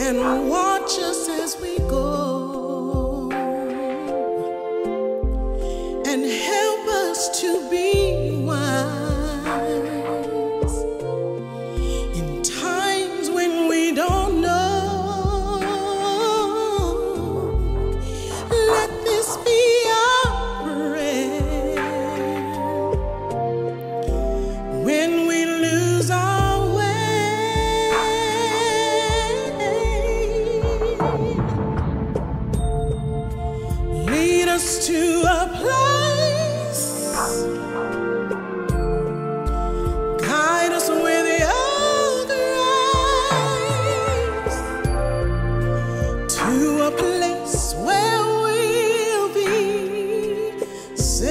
and watch us as we go. Us to a place. Guide us with your grace to a place where we'll be safe.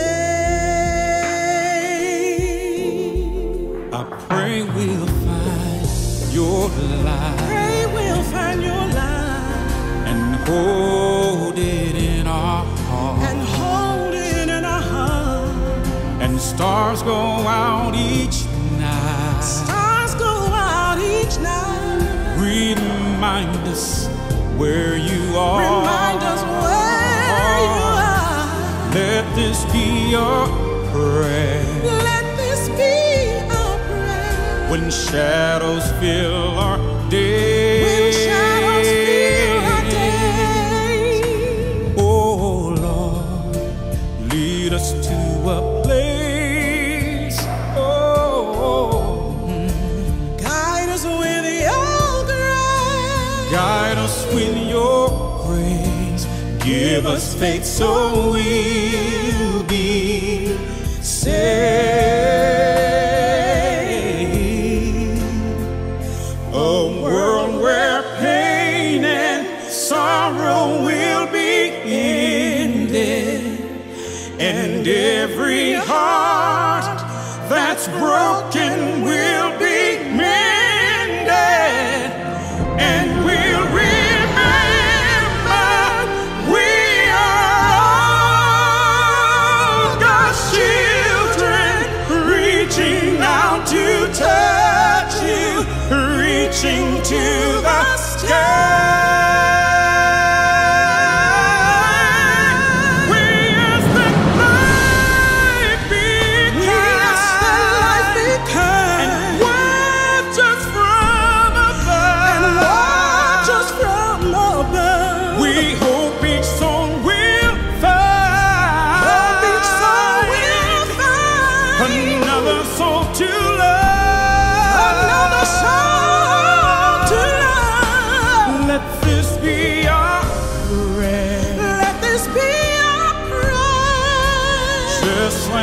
I pray we'll find your light Pray we'll find your light and hold it stars go out each night. Stars go out each night. Remind us where you are. Remind us where you are. Let this be your prayer. Let this be our prayer. When shadows fill our Give us faith so we'll be saved. A world where pain and sorrow will be ended, and every heart that's broken will the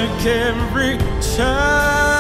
Just like every